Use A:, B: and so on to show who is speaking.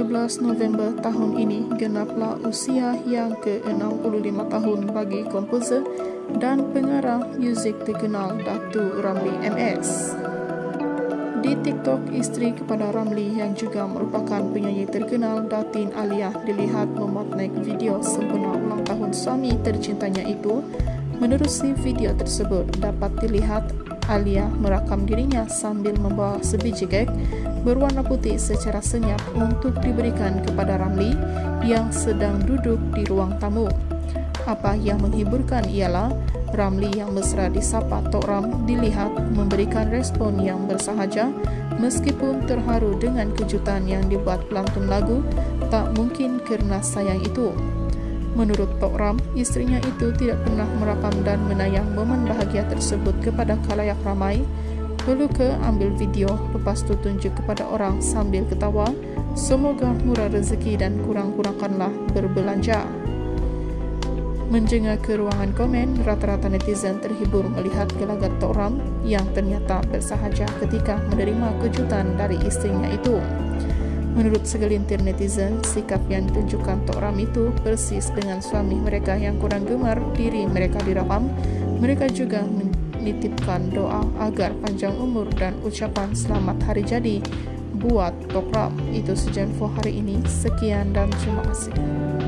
A: Tanggal 17 November tahun ini genaplah usia yang ke-65 tahun bagi komposer dan pengarah muzik terkenal Datu Ramli MS. Di TikTok, isteri kepada Ramli yang juga merupakan penyanyi terkenal Datin Alia dilihat memuat naik video sempurna ulang tahun suami tercintanya itu. Menerusi video tersebut dapat dilihat Alia merakam dirinya sambil membawa sebiji kek berwarna putih secara senyap untuk diberikan kepada Ramli yang sedang duduk di ruang tamu. Apa yang menghiburkan ialah Ramli yang mesra disapa Tok Ram dilihat memberikan respon yang bersahaja meskipun terharu dengan kejutan yang dibuat pelantun lagu tak mungkin kerana sayang itu. Menurut Tok Ram, istrinya itu tidak pernah merakam dan menayang momen bahagia tersebut kepada kalayak ramai Perlu ke ambil video lepas tu tunjuk kepada orang sambil ketawa. Semoga murah rezeki dan kurang-kurangkanlah berbelanja. Menjengah ke ruangan komen, rata-rata netizen terhibur melihat gelagat Tok Ram yang ternyata bersahaja ketika menerima kejutan dari istrinya itu. Menurut segelintir netizen, sikap yang ditunjukkan Tok Ram itu persis dengan suami mereka yang kurang gemar diri mereka dirakam. Mereka juga menitipkan doa agar panjang umur dan ucapan selamat hari jadi buat Tok Ram. Itu saja info hari ini. Sekian dan terima kasih.